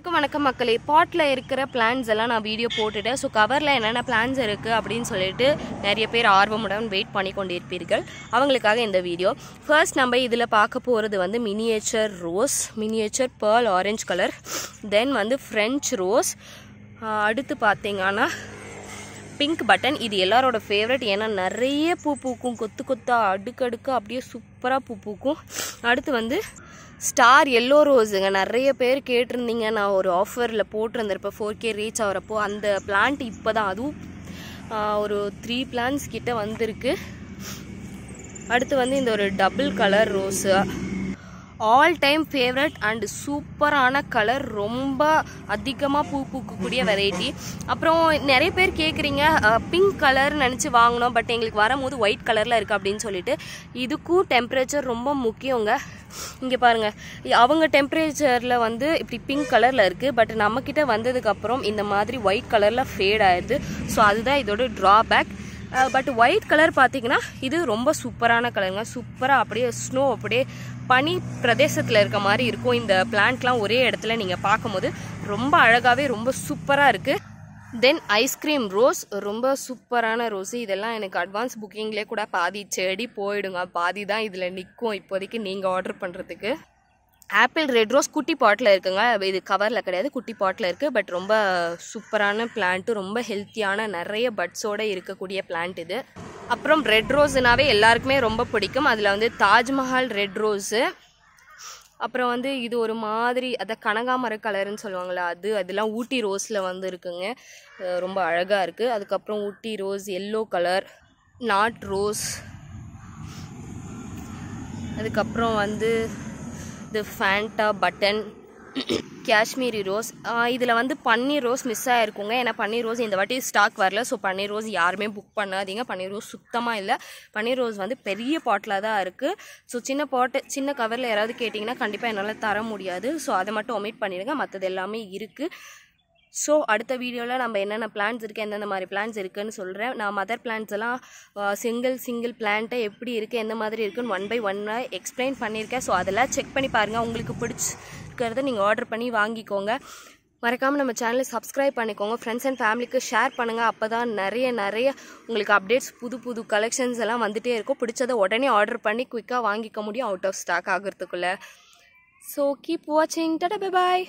வணக்கம் வணக்கம் மக்களே. பாட்டில் இருக்கிற பிளான்ஸ் எல்லாம் நான் வீடியோ போட்டுட்டேன். ஸோ கவரில் என்னென்ன பிளான்ஸ் இருக்குது அப்படின்னு சொல்லிட்டு நிறைய பேர் ஆர்வமுடன் வெயிட் பண்ணி கொண்டிருப்பீர்கள். அவங்களுக்காக இந்த வீடியோ ஃபர்ஸ்ட் நம்ம இதில் பார்க்க போகிறது வந்து miniature rose miniature pearl orange colour then வந்து ஃப்ரெஞ்ச் ரோஸ் அடுத்து பார்த்தீங்கன்னா பிங்க் பட்டன். இது எல்லாரோட ஃபேவரட் ஏன்னா நிறைய பூ பூக்கும் கொத்து கொத்தா அடுக்கடுக்காக அப்படியே சூப்பராக பூ பூக்கும் அடுத்து வந்து ஸ்டார் எல்லோ ரோஸுங்க நிறைய பேர் கேட்டிருந்தீங்க. நான் ஒரு ஆஃபரில் போட்டிருந்திருப்பேன். ஃபோர் கே ரீச் ஆகிறப்போ அந்த பிளான்ட் இப்போ தான் அதுவும் ஒரு த்ரீ பிளான்ஸ் கிட்டே வந்திருக்கு. அடுத்து வந்து இந்த ஒரு double colour rose all time favourite and சூப்பரான கலர் ரொம்ப அதிகமாக பூ பூக்கக்கூடிய வெரைட்டி அப்புறம் நிறைய பேர் கேட்குறீங்க பிங்க் கலர் நினச்சி வாங்கினோம் பட் எங்களுக்கு வரும்போது ஒயிட் கலரில் இருக்குது அப்படின்னு சொல்லிட்டு. இதுக்கும் டெம்பரேச்சர் ரொம்ப முக்கியங்க. இங்கே பாருங்கள் அவங்க டெம்பரேச்சரில் வந்து இப்படி பிங்க் கலரில் இருக்குது பட் நம்மக்கிட்ட வந்ததுக்கப்புறம் இந்த மாதிரி ஒயிட் கலரில் ஃபேட் ஆயிடுது. ஸோ அதுதான் இதோட drawback Uh, but white colour பார்த்தீங்கன்னா இது ரொம்ப சூப்பரான கலருங்க சூப்பராக அப்படியே ஸ்னோ அப்படியே பனி பிரதேசத்தில் இருக்க மாதிரி இருக்கும். இந்த பிளான்ட்லாம் ஒரே இடத்துல நீங்கள் பார்க்கும்போது ரொம்ப அழகாகவே ரொம்ப சூப்பராக இருக்குது தென் ஐஸ்கிரீம் ரோஸ் ரொம்ப சூப்பரான ரோஸ் இதெல்லாம் எனக்கு அட்வான்ஸ் புக்கிங்லேயே கூட பாதி செடி போயிடுங்க. பாதி தான் இதில் நிற்கும் இப்போதைக்கு நீங்கள் ஆர்டர் பண்ணுறதுக்கு ஆப்பிள் ரெட் ரோஸ் குட்டி பாட்டில் இருக்குங்க. இது கவரில் கிடையாது குட்டி பாட்டில் இருக்குது பட் ரொம்ப சூப்பரான பிளான்ட்டு ரொம்ப ஹெல்த்தியான நிறைய பட்ஸோட இருக்கக்கூடிய பிளான்ட் இது. அப்புறம் ரெட் ரோஸுனாவே எல்லாருக்குமே ரொம்ப பிடிக்கும். அதில் வந்து தாஜ்மஹால் ரெட் ரோஸு அப்புறம் வந்து இது ஒரு மாதிரி அதை கனகாமர கலருன்னு சொல்லுவாங்களா அது அதெல்லாம் ஊட்டி ரோஸில் வந்து இருக்குங்க. ரொம்ப அழகாக இருக்குது அதுக்கப்புறம் Ooty rose yellow colour not rose அதுக்கப்புறம் வந்து இது ஃபேண்டா பட்டன் காஷ்மீரி ரோஸ் இதில் வந்து பன்னீர் ரோஸ் மிஸ் ஆகிருக்குங்க ஏன்னா பன்னீர் ரோஸ் இந்த வாட்டி ஸ்டாக் வரல. ஸோ பன்னீர் ரோஸ் யாருமே புக் பண்ணாதீங்க. பன்னீர் ரோஸ் சுத்தமாக இல்லை. பன்னீர் ரோஸ் வந்து பெரிய பாட்டில் தான் இருக்குது ஸோ சின்ன பாட்டு சின்ன கவரில் யாராவது கேட்டிங்கன்னா கண்டிப்பாக என்னால் தர முடியாது. ஸோ அதை மட்டும் ஒமிட் பண்ணிடுங்க. மற்றது எல்லாமே இருக்குது ஸோ அடுத்த வீடியோவில் நம்ம என்னென்ன பிளான்ஸ் இருக்குது எந்தெந்த மாதிரி பிளான்ஸ் இருக்குதுன்னு சொல்கிறேன் நான் மதர் பிளான்ஸ் எல்லாம் சிங்கிள் சிங்கிள் பிளான்ட்டை எப்படி இருக்குது எந்த மாதிரி இருக்குன்னு ஒன் பை ஒன்னாக எக்ஸ்பிளைன் பண்ணியிருக்கேன். ஸோ அதெல்லாம் செக் பண்ணி பாருங்கள் உங்களுக்கு பிடிச்சிருக்கிறத நீங்கள் ஆர்டர் பண்ணி வாங்கிக்கோங்க. மறக்காமல் நம்ம சேனலை சப்ஸ்கிரைப் பண்ணிக்கோங்க. ஃப்ரெண்ட்ஸ் அண்ட் ஃபேமிலிக்கு ஷேர் பண்ணுங்கள் அப்போ தான் நிறைய நிறைய உங்களுக்கு அப்டேட்ஸ் புது புது கலெக்ஷன்ஸ் எல்லாம் வந்துகிட்டே இருக்கும். பிடிச்சதை உடனே ஆர்டர் பண்ணி குயிக்காக வாங்கிக்க முடியும் அவுட் ஆஃப் ஸ்டாக் ஆகிறதுக்குள்ளே. ஸோ கீப் வாட்சிங் டடா பை பாய்